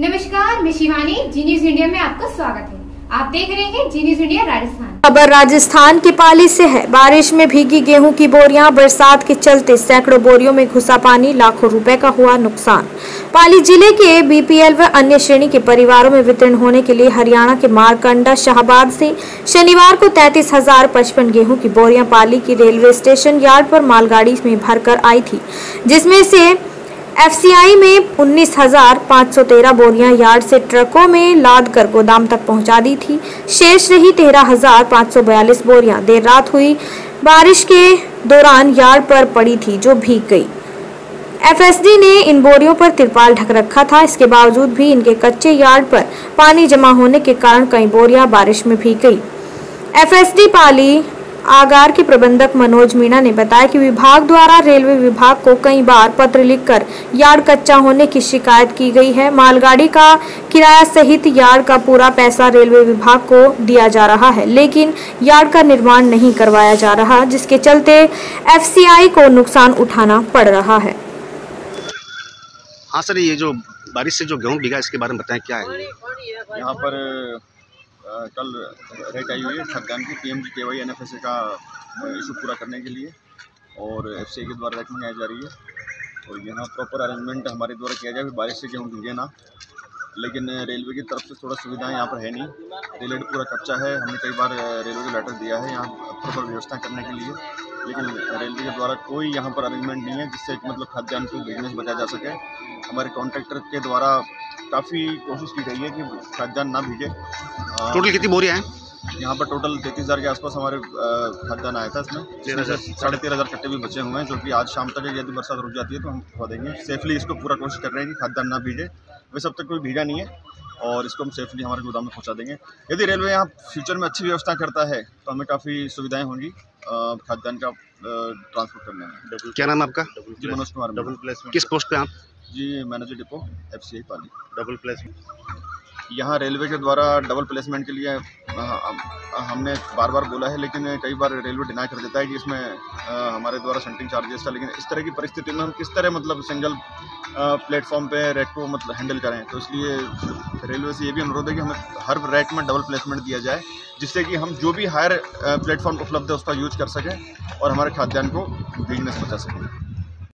नमस्कार, मैं शिवानी जी news India में आपका स्वागत है। आप देख रहे हैं जी न्यूज़ इंडिया राजस्थान। खबर राजस्थान के पाली से है। बारिश में भीगी गेहूँ की बोरियाँ, बरसात के चलते सैकड़ों बोरियों में घुसा पानी, लाखों रुपए का हुआ नुकसान। पाली ज़िले के बीपीएल व अन्य श्रेणी के परिवारों में वितरण होने के लिए हरियाणा के मारकंडा, शाहबाद से शनिवार को तैतीस हज़ार पचपन गेहूँ की बोरियाँ पाली की रेलवे स्टेशन यार्ड पर मालगाड़ी में भरकर आई थी, जिसमें से एफसीआई में उन्नीस हज़ार पाँच सौ तेरह बोरियाँ यार्ड से ट्रकों में लाद कर गोदाम तक पहुँचा दी थी। शेष रही तेरह हज़ार पाँच सौ बयालीस बोरियाँ। देर रात हुई बारिश के दौरान यार्ड पर पड़ी थी, जो भीग गई। एफएसडी ने इन बोरियों पर तिरपाल ढक रखा था। इसके बावजूद भी इनके कच्चे यार्ड पर पानी जमा होने के कारण कई बोरियाँ बारिश में भीग गई। एफएसडी पाली आगार के प्रबंधक मनोज मीणा ने बताया कि विभाग द्वारा रेलवे विभाग को कई बार पत्र लिखकर यार्ड कच्चा होने की शिकायत की गई है। मालगाड़ी का किराया सहित यार्ड का पूरा पैसा रेलवे विभाग को दिया जा रहा है लेकिन यार्ड का निर्माण नहीं करवाया जा रहा जिसके चलते एफसीआई को नुकसान उठाना पड़ रहा है। हाँ सर ये जो बारिश से जो गेहूँ भीगा इसके बारे में बताएँ क्या है? यहाँ पर कल रेट आई हुई है खाद्यान्न की P M G K Y N F S A का इशू पूरा करने के लिए और एफ़ सी के द्वारा रेट मंगाई जा रही है। और यहाँ प्रॉपर अरेंजमेंट हमारे द्वारा किया जाए बारिश से गेहूँ भीगे ना। लेकिन रेलवे की तरफ़ से थोड़ा सुविधाएँ यहाँ पर है नहीं। रेलवे पूरा कच्चा है, हमने कई बार रेलवे को लेटर दिया है यहाँ प्रॉपर व्यवस्था करने के लिए। लेकिन रेलवे के द्वारा कोई यहाँ पर अरेंजमेंट नहीं है जिससे मतलब खाद्यान्न की बिज़नेस बचाया जा सके। हमारे कॉन्ट्रैक्टर के द्वारा काफ़ी कोशिश की गई है कि खाद्यान्न ना भीगे टोटल कितनी बोरियाँ हैं? यहाँ पर टोटल तैंतीस हज़ार के आसपास हमारे खाद्यान्न आया था इसमें। साढ़े तेरह हज़ार कट्टे भी बचे हुए हैं जो कि आज शाम तक यदि बरसात रुक जाती है तो हम खवा देंगे। सेफली इसको पूरा कोशिश कर रहे हैं कि खाद्यान्न ना भीगे वैसे अब तक कोई भीगा नहीं है। और इसको हम सेफली हमारे गोदाम में पहुँचा देंगे। यदि रेलवे यहाँ फ्यूचर में अच्छी व्यवस्था करता है तो हमें काफ़ी सुविधाएँ होंगी खाद्यान्न का ट्रांसपोर्ट करने में। क्या नाम आपका? जी मनोज कुमार डबल प्लेस किस पोस्ट पे आप? जी manager depot F C I Pali double place यहाँ रेलवे के द्वारा डबल प्लेसमेंट के लिए हमने बार बार बोला है, लेकिन कई बार रेलवे डिनाई कर देता है कि इसमें हमारे द्वारा सेंटिंग चार्जेस था, लेकिन इस तरह की परिस्थिति में हम किस तरह मतलब सिंगल प्लेटफॉर्म पे रैक को मतलब हैंडल करें? तो इसलिए रेलवे से ये भी अनुरोध है कि हमें हर रैक में डबल प्लेसमेंट दिया जाए, जिससे कि हम जो भी हायर प्लेटफॉर्म उपलब्ध है उसका यूज़ कर सकें और हमारे खाद्यान्न को बिज़नेस बचा सकें।